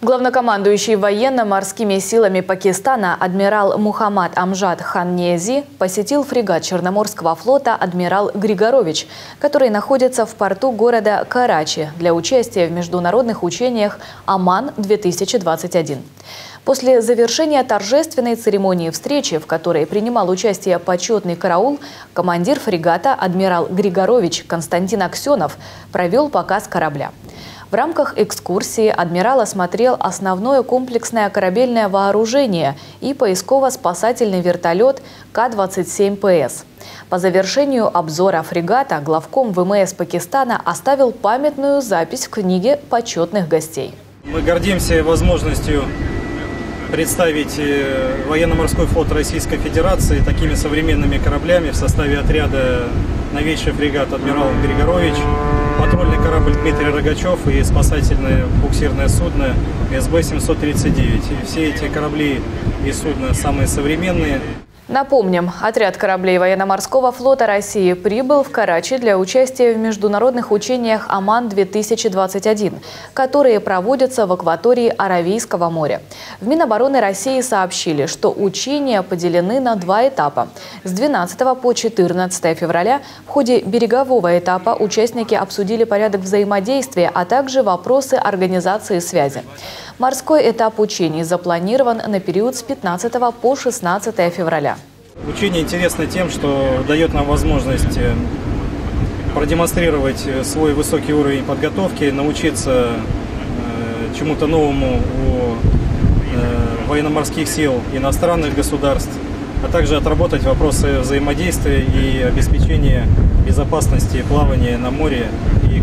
Главнокомандующий военно-морскими силами Пакистана адмирал Мухаммад Амжад Ханнези посетил фрегат Черноморского флота «Адмирал Григорович», который находится в порту города Карачи для участия в международных учениях «Аман-2021». После завершения торжественной церемонии встречи, в которой принимал участие почетный караул, командир фрегата адмирал Григорович Константин Аксенов провел показ корабля. В рамках экскурсии адмирал осмотрел основное комплексное корабельное вооружение и поисково-спасательный вертолет К-27ПС. По завершению обзора фрегата главком ВМС Пакистана оставил памятную запись в книге почетных гостей. Мы гордимся возможностью представить э, военно-морской флот Российской Федерации такими современными кораблями в составе отряда новейший фрегат «Адмирал Григорович», патрульный корабль Дмитрий Рогачев и спасательное буксирное судно СБ-739. Все эти корабли и судна самые современные. Напомним, отряд кораблей военно-морского флота России прибыл в Карачи для участия в международных учениях «Аман-2021», которые проводятся в акватории Аравийского моря. В Минобороны России сообщили, что учения поделены на два этапа. С 12 по 14 февраля в ходе берегового этапа участники обсудили порядок взаимодействия, а также вопросы организации связи. Морской этап учений запланирован на период с 15 по 16 февраля. Учение интересно тем, что дает нам возможность э, продемонстрировать свой высокий уровень подготовки, научиться э, чему-то новому у э, военно-морских сил иностранных государств, а также отработать вопросы взаимодействия и обеспечения безопасности плавания на море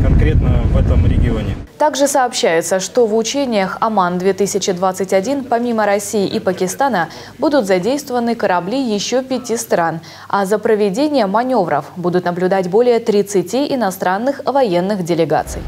конкретно в этом регионе. Также сообщается, что в учениях «Аман-2021» помимо России и Пакистана будут задействованы корабли еще пяти стран, а за проведение маневров будут наблюдать более 30 иностранных военных делегаций.